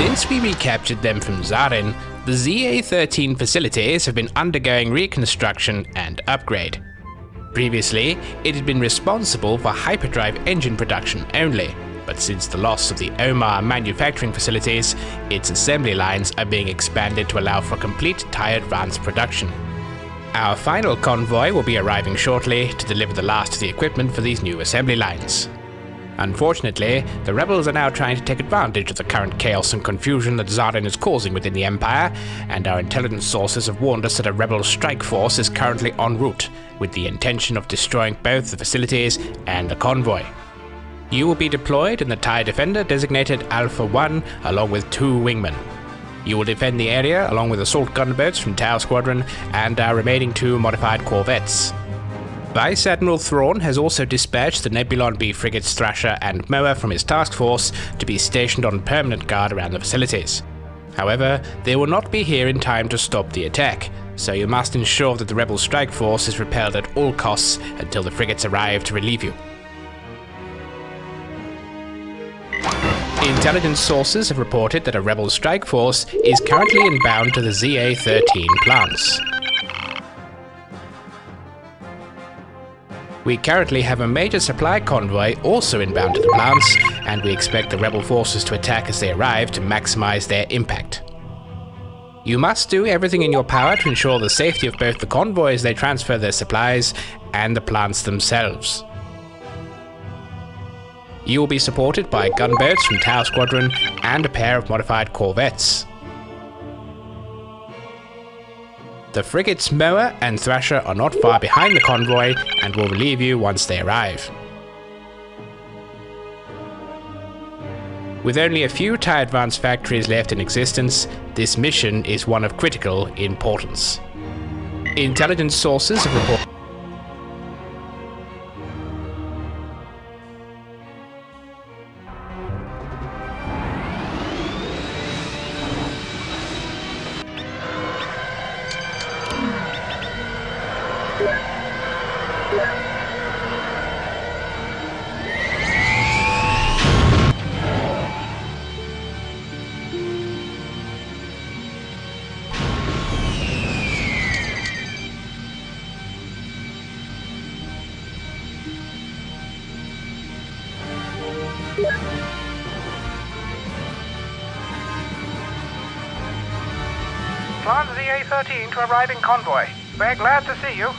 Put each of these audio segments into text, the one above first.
Since we recaptured them from Zaarin, the ZA-13 facilities have been undergoing reconstruction and upgrade. Previously, it had been responsible for hyperdrive engine production only, but since the loss of the Omar manufacturing facilities, its assembly lines are being expanded to allow for complete TIE Advance production. Our final convoy will be arriving shortly to deliver the last of the equipment for these new assembly lines. Unfortunately, the rebels are now trying to take advantage of the current chaos and confusion that Zaarin is causing within the Empire, and our intelligence sources have warned us that a rebel strike force is currently en route, with the intention of destroying both the facilities and the convoy. You will be deployed in the TIE Defender designated Alpha 1 along with two wingmen. You will defend the area along with assault gunboats from Tau Squadron and our remaining two modified corvettes. Vice Admiral Thrawn has also dispatched the Nebulon B frigates Thrasher and Moa from his task force to be stationed on permanent guard around the facilities. However, they will not be here in time to stop the attack, so you must ensure that the rebel strike force is repelled at all costs until the frigates arrive to relieve you. Intelligence sources have reported that a rebel strike force is currently inbound to the ZA-13 plants. We currently have a major supply convoy also inbound to the plants, and we expect the rebel forces to attack as they arrive to maximize their impact. You must do everything in your power to ensure the safety of both the convoys they transfer their supplies and the plants themselves. You will be supported by gunboats from Tau Squadron and a pair of modified corvettes. The frigates Moa and Thrasher are not far behind the convoy and will relieve you once they arrive. With only a few TIE Advance factories left in existence, this mission is one of critical importance. Intelligence sources have reported Plan ZA-13 to arriving convoy. We're glad to see you.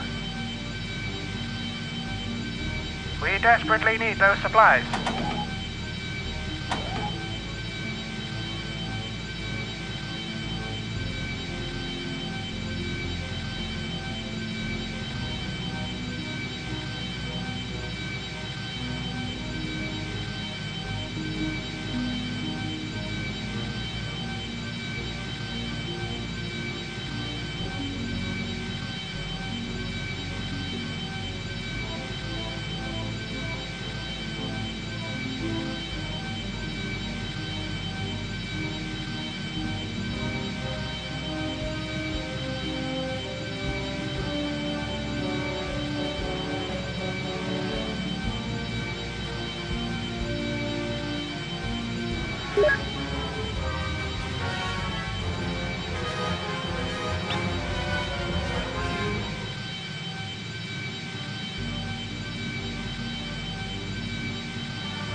We desperately need those supplies.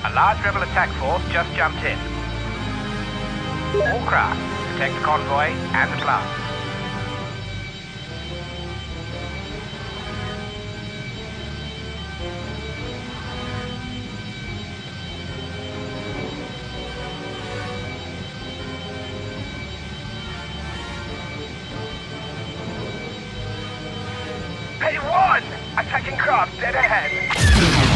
A large rebel attack force just jumped in. All craft, protect the convoy and the plant. Hey, one! Attacking craft dead ahead.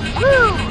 Woo!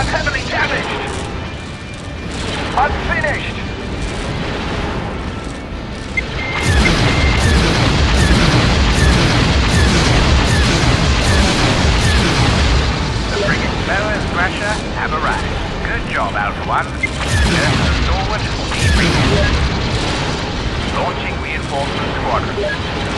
I'm heavily damaged. I'm finished. The frigate Bow and Thrasher have arrived. Good job, Alpha One. Turn to the starboard, debrief. Launching reinforcement squadron.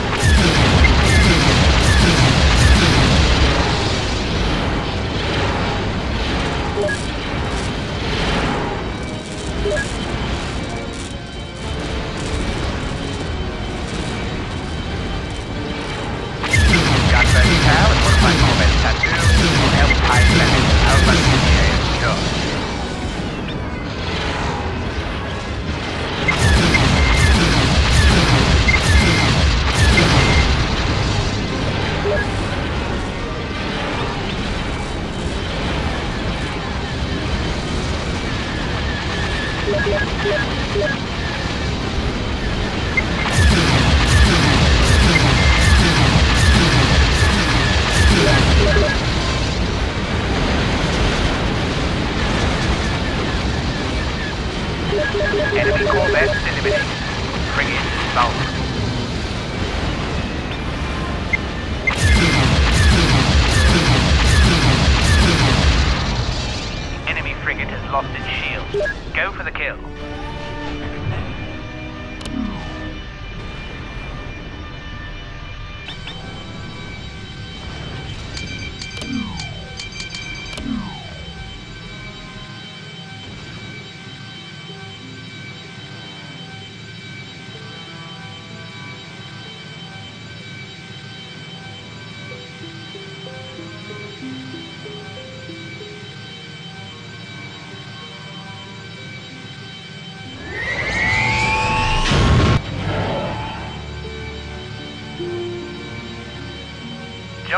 Sunk. Enemy frigate has lost its shield. Go for the kill.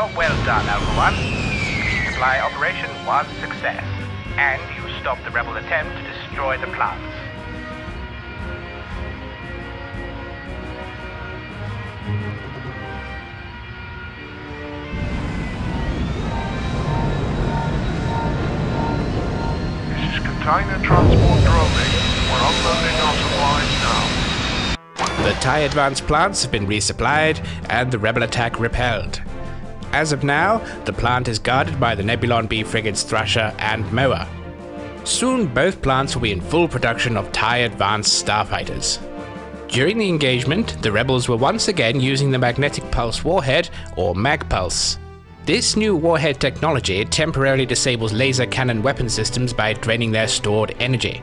Job well done, Alpha 1. Supply operation was a success. And you stopped the rebel attempt to destroy the plants. This is container transport droning. We're unloading our supplies now. The TIE advanced plants have been resupplied and the rebel attack repelled. As of now, the plant is guarded by the Nebulon B frigates Thrasher and Moa. Soon both plants will be in full production of TIE advanced starfighters. During the engagement, the rebels were once again using the Magnetic Pulse Warhead, or MagPulse. This new warhead technology temporarily disables laser cannon weapon systems by draining their stored energy.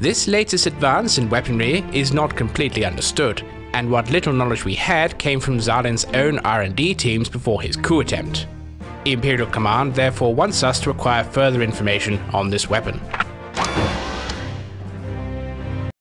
This latest advance in weaponry is not completely understood, and what little knowledge we had came from Zaarin's own R&D teams before his coup attempt. Imperial Command therefore wants us to acquire further information on this weapon.